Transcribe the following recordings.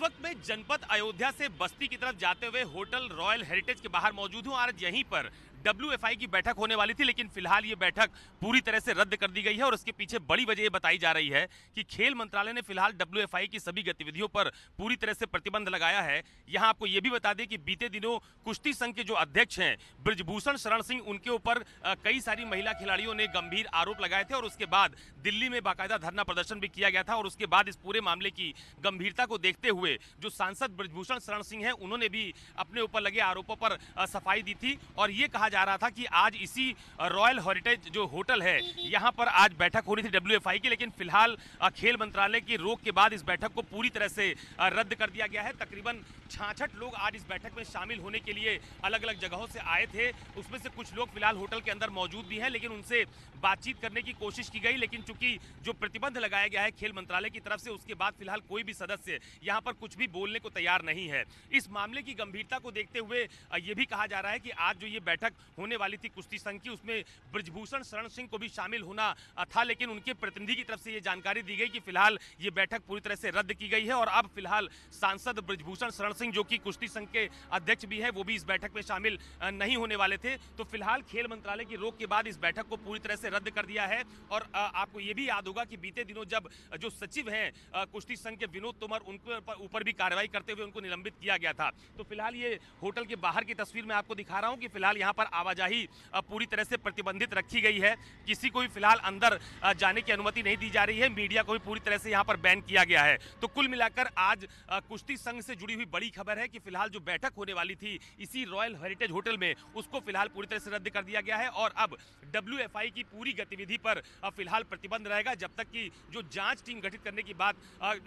वक्त मैं जनपद अयोध्या से बस्ती की तरफ़ जाते हुए होटल रॉयल हेरिटेज के बाहर मौजूद हूँ। आज यहीं पर डब्ल्यूएफआई की बैठक होने वाली थी, लेकिन फ़िलहाल ये बैठक पूरी तरह से रद्द कर दी गई है और उसके पीछे बड़ी वजह बताई जा रही है कि खेल मंत्रालय ने फ़िलहाल डब्ल्यू की सभी गतिविधियों पर पूरी तरह से प्रतिबंध लगाया है। यहाँ आपको ये भी बता दें कि बीते दिनों कुश्ती संघ के जो अध्यक्ष हैं, ब्रजभूषण शरण सिंह, उनके ऊपर कई सारी महिला खिलाड़ियों ने गंभीर आरोप लगाए थे और उसके बाद दिल्ली में बाकायदा धरना प्रदर्शन भी किया गया था और उसके बाद इस पूरे मामले की गंभीरता को देखते हुए जो सांसद ब्रजभूषण शरण सिंह हैं, उन्होंने भी अपने ऊपर लगे आरोपों पर सफ़ाई दी थी। और ये कहा जा रहा था कि आज इसी रॉयल हेरिटेज जो होटल है, यहाँ पर आज बैठक हो रही थी डब्ल्यूएफआई की, लेकिन फ़िलहाल खेल मंत्रालय की रोक के बाद इस बैठक को पूरी तरह से रद्द कर दिया गया है। तकरीबन छाछठ लोग आज इस बैठक में शामिल होने के लिए अलग अलग जगहों से आए थे। उसमें से कुछ लोग फ़िलहाल होटल के अंदर मौजूद भी हैं, लेकिन उनसे बातचीत करने की कोशिश की गई, लेकिन चूँकि जो प्रतिबंध लगाया गया है खेल मंत्रालय की तरफ़ से, उसके बाद फ़िलहाल कोई भी सदस्य यहाँ पर कुछ भी बोलने को तैयार नहीं है। इस मामले की गंभीरता को देखते हुए ये भी कहा जा रहा है कि आज जो ये बैठक होने वाली थी कुश्ती संघ की, उसमें ब्रजभूषण शरण सिंह को भी शामिल होना था, लेकिन उनके प्रतिनिधि की तरफ़ से ये जानकारी दी गई कि फ़िलहाल ये बैठक पूरी तरह से रद्द की गई है और अब फ़िलहाल सांसद ब्रजभूषण शरण सिंह, जो कि कुश्ती संघ के अध्यक्ष भी है, वो भी इस बैठक में शामिल नहीं होने वाले थे। तो फ़िलहाल खेल मंत्रालय की रोक के बाद इस बैठक को पूरी तरह से रद्द कर दिया है और आपको ये भी याद होगा कि बीते दिनों जब जो सचिव हैं कुश्ती संघ के विनोद तोमर, उनके ऊपर भी कार्रवाई करते हुए उनको निलंबित किया गया था। तो फ़िलहाल ये होटल के बाहर की तस्वीर में आपको दिखा रहा हूँ कि फ़िलहाल यहाँ पर आवाजाही पूरी तरह से प्रतिबंधित रखी गई है। किसी को भी फ़िलहाल अंदर जाने की अनुमति नहीं दी जा रही है। मीडिया को भी पूरी तरह से यहाँ पर बैन किया गया है। तो कुल मिलाकर आज कुश्ती संघ से जुड़ी हुई बड़ी खबर है कि फ़िलहाल जो बैठक होने वाली थी, इसी रॉयल हेरिटेज होटल में, उसको फ़िलहाल पूरी तरह से रद्द कर दिया गया है और अब डब्ल्यूएफआई की पूरी गतिविधि पर फ़िलहाल प्रतिबंध रहेगा। जब तक की जो जाँच टीम गठित करने की बात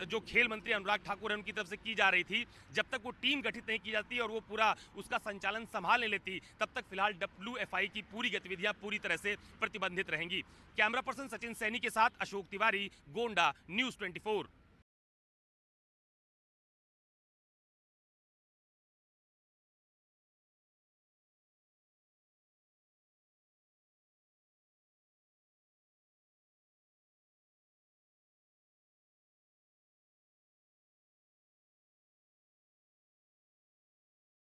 जो खेल मंत्री अनुराग ठाकुर है, उनकी तरफ़ से की जा रही थी, जब तक वो टीम गठित नहीं की जाती और वो पूरा उसका संचालन संभालने लेती, तब तक फ़िलहाल डब्ल्यू की पूरी गतिविधियाँ पूरी तरह से प्रतिबंधित रहेंगी। कैमरा पर्सन सचिन सैनी के साथ अशोक तिवारी, गोंडा, न्यूज़ 24